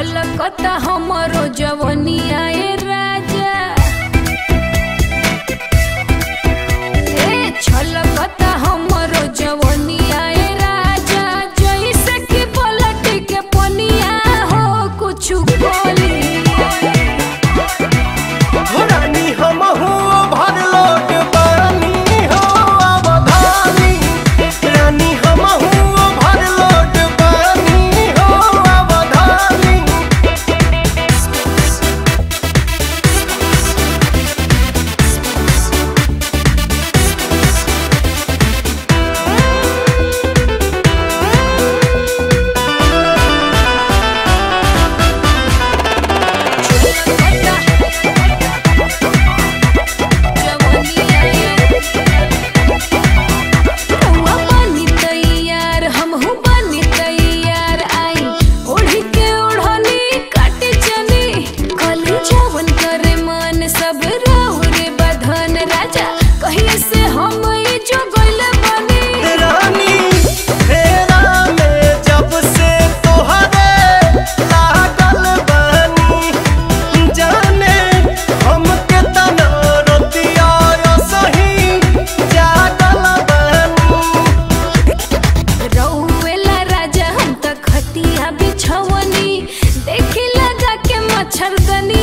अलकता हमारो जवनिया छरदनी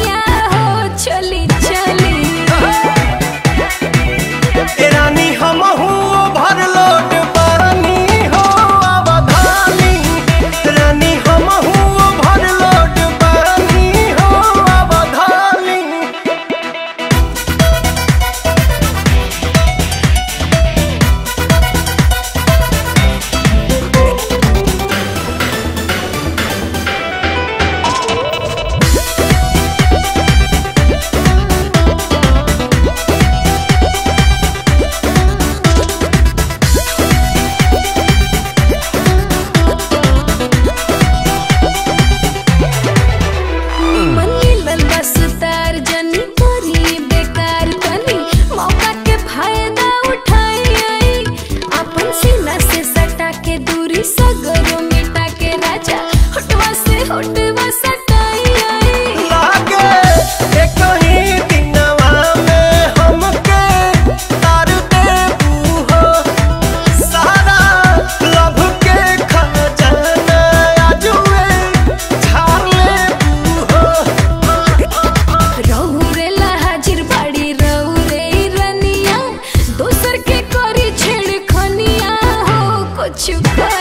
what you got.